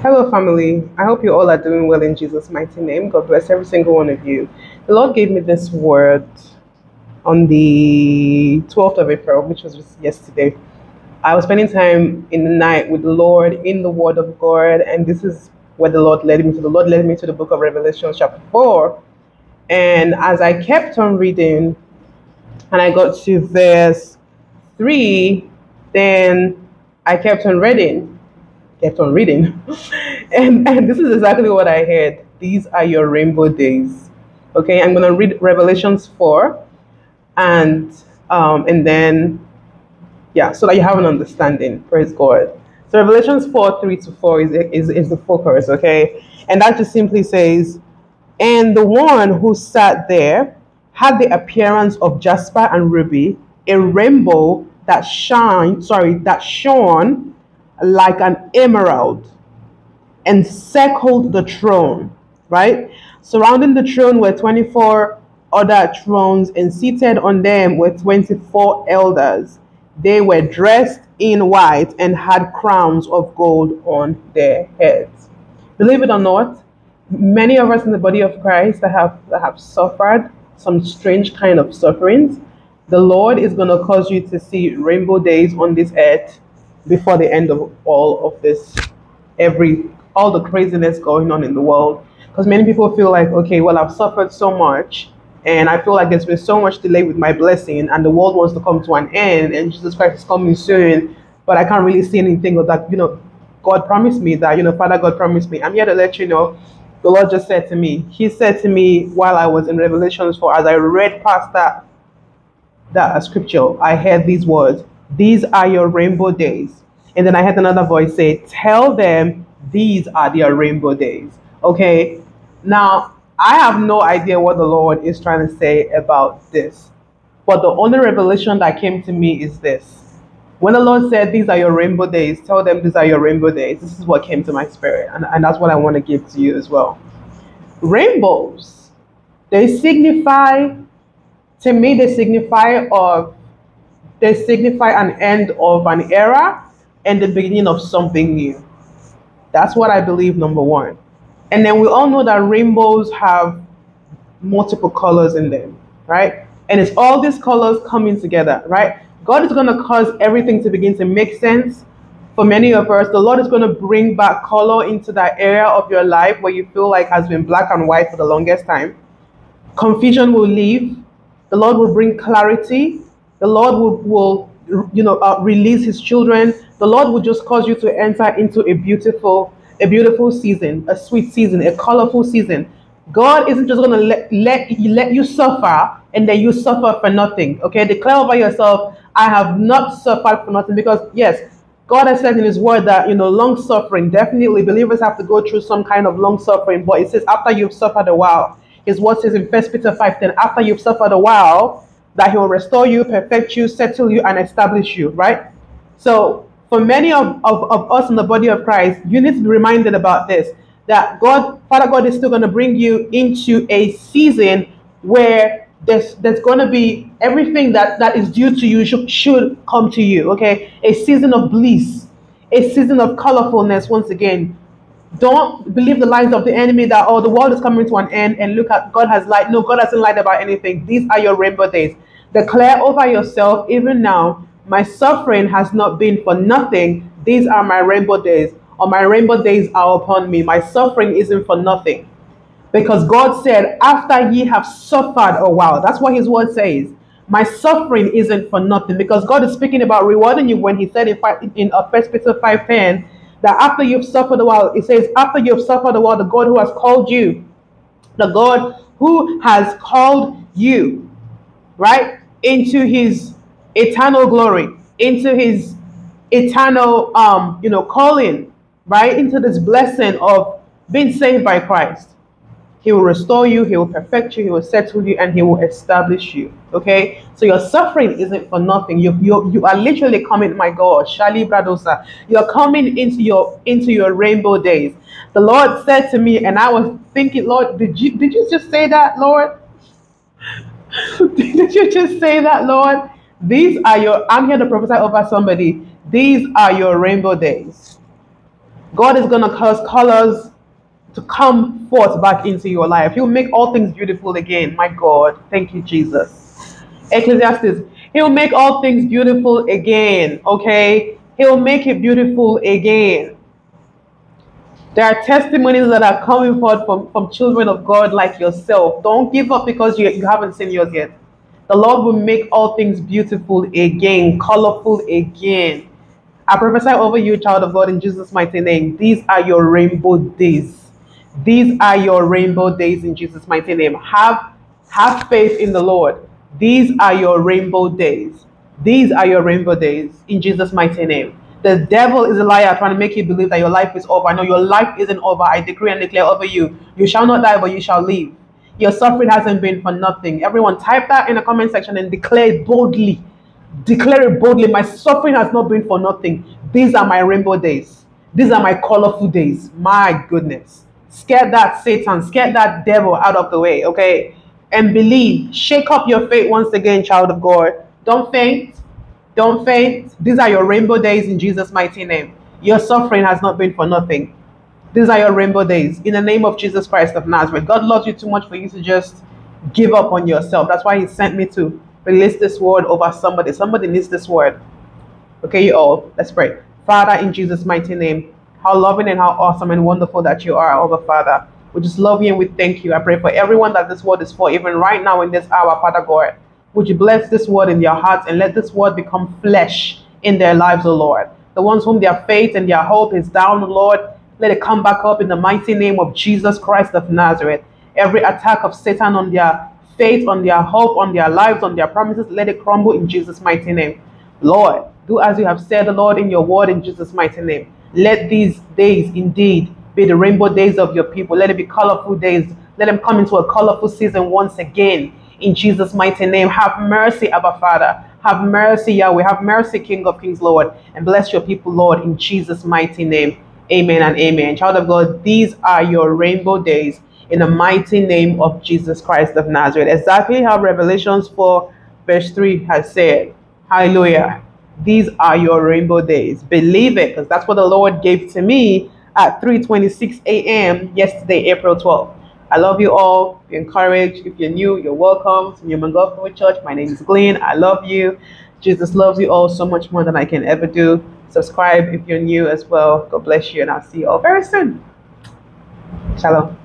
Hello, family. I hope you all are doing well in Jesus' mighty name. God bless every single one of you. The Lord gave me this word on the 12th of April, which was yesterday. I was spending time in the night with the Lord in the Word of God, and this is where the Lord led me to. The Lord led me to the book of Revelation, chapter 4. And as I kept on reading, and I got to verse 3, then I kept on reading kept on reading. and, and this is exactly what I heard. These are your rainbow days. Okay, I'm going to read Revelations 4 and um, and then, yeah, so that you have an understanding. Praise God. So Revelations 4 3 to 4 is, is, is the focus, okay? And that just simply says, And the one who sat there had the appearance of jasper and ruby, a rainbow that shine, sorry, that shone like an emerald encircled the throne, right? Surrounding the throne were 24 other thrones, and seated on them were 24 elders. They were dressed in white and had crowns of gold on their heads. Believe it or not, many of us in the body of Christ that have, that have suffered some strange kind of sufferings, the Lord is going to cause you to see rainbow days on this earth before the end of all of this, every all the craziness going on in the world. Because many people feel like, okay, well, I've suffered so much, and I feel like there's been so much delay with my blessing, and the world wants to come to an end, and Jesus Christ is coming soon, but I can't really see anything of that. You know, God promised me that. You know, Father God promised me. I'm here to let you know. The Lord just said to me. He said to me while I was in Revelations 4, as I read past that that scripture, I heard these words these are your rainbow days. And then I had another voice say, Tell them these are their rainbow days. Okay. Now, I have no idea what the Lord is trying to say about this. But the only revelation that came to me is this. When the Lord said, These are your rainbow days, tell them these are your rainbow days. This is what came to my spirit. And, and that's what I want to give to you as well. Rainbows, they signify, to me, they signify of they signify an end of an era and the beginning of something new. That's what I believe, number one. And then we all know that rainbows have multiple colors in them, right? And it's all these colors coming together, right? God is going to cause everything to begin to make sense for many of us. The Lord is going to bring back color into that area of your life where you feel like has been black and white for the longest time. Confusion will leave. The Lord will bring clarity the Lord will, will you know, uh, release his children. The Lord will just cause you to enter into a beautiful, a beautiful season, a sweet season, a colorful season. God isn't just going to let, let, let you suffer and then you suffer for nothing. Okay, declare over yourself, I have not suffered for nothing because, yes, God has said in His Word that you know long suffering. Definitely, believers have to go through some kind of long suffering. But it says after you've suffered a while, His Word says in First Peter five ten, after you've suffered a while, that he will restore you, perfect you, settle you, and establish you, right? So, for many of, of, of us in the body of Christ, you need to be reminded about this that God, Father God, is still going to bring you into a season where there's there's going to be everything that that is due to you should, should come to you okay a season of bliss a season of colorfulness once again don't believe the lies of the enemy that oh the world is coming to an end and look at god has lied. No god hasn't lied about anything. These are your rainbow days. Declare over yourself even now my suffering has not been for nothing. These are my rainbow days or my rainbow days are upon me. My suffering isn't for nothing. Because god said after ye have suffered a while that's what his word says my suffering isn't for nothing. Because god is speaking about rewarding you when he said in, in uh, 1 peter 5.10 that after you've suffered a while, it says, after you've suffered a while, the God who has called you, the God who has called you, right, into his eternal glory, into his eternal, um, you know, calling, right, into this blessing of being saved by Christ. He will restore you, He will perfect you, He will settle you, and He will establish you. Okay? So your suffering isn't for nothing. You, you, you are literally coming, my God, Shali Bradosa. You're coming into your into your rainbow days. The Lord said to me, and I was thinking, Lord, did you did you just say that, Lord? did you just say that, Lord? These are your, I'm here to prophesy over somebody. These are your rainbow days. God is going to cause colors to come forth back into your life. He'll make all things beautiful again. My God. Thank you, Jesus. Ecclesiastes. He'll make all things beautiful again. Okay? He'll make it beautiful again. There are testimonies that are coming forth from, from children of God like yourself. Don't give up because you, you haven't seen yours yet. The Lord will make all things beautiful again, colorful again. I prophesy over you, child of God, in Jesus' mighty name. These are your rainbow days. These are your rainbow days in Jesus' mighty name. Have have faith in the Lord. These are your rainbow days. These are your rainbow days in Jesus' mighty name. The devil is a liar trying to make you believe that your life is over. No, your life isn't over. I decree and declare over you. You shall not die, but you shall live. Your suffering hasn't been for nothing. Everyone, type that in the comment section and declare it boldly. Declare it boldly. My suffering has not been for nothing. These are my rainbow days. These are my colorful days. My goodness. Scare that Satan, scare that devil out of the way, okay? And believe. Shake up your faith once again, child of God. Don't faint. Don't faint. These are your rainbow days in Jesus' mighty name. Your suffering has not been for nothing. These are your rainbow days. In the name of Jesus Christ of Nazareth. God loves you too much for you to just give up on yourself. That's why He sent me to release this word over somebody. Somebody needs this word. Okay, you all, let's pray. Father, in Jesus' mighty name, how loving and how awesome and wonderful that you are, over Father. We just love you and we thank you. I pray for everyone that this word is for, even right now in this hour, Father God. Would you bless this word in their hearts and let this word become flesh in their lives, O Lord. The ones whom their faith and their hope is down, Lord, let it come back up in the mighty name of Jesus Christ of Nazareth. Every attack of Satan on their faith, on their hope, on their lives, on their promises, let it crumble in Jesus' mighty name. Lord, do as you have said, Lord, in your word in Jesus' mighty name. Let these days indeed be the rainbow days of your people. Let it be colorful days. Let them come into a colorful season once again. In Jesus' mighty name, have mercy, Abba Father. Have mercy, Yahweh. Have mercy, King of Kings, Lord. And bless your people, Lord, in Jesus' mighty name. Amen and amen. Child of God, these are your rainbow days in the mighty name of Jesus Christ of Nazareth. Exactly how Revelations 4, verse 3 has said. Hallelujah. These are your rainbow days. Believe it, because that's what the Lord gave to me at 3:26 a.m. yesterday, April 12th. I love you all. Be encouraged. If you're new, you're welcome to Newman Gopherwood Church. My name is Glynn. I love you. Jesus loves you all so much more than I can ever do. Subscribe if you're new as well. God bless you, and I'll see you all very soon. Shalom.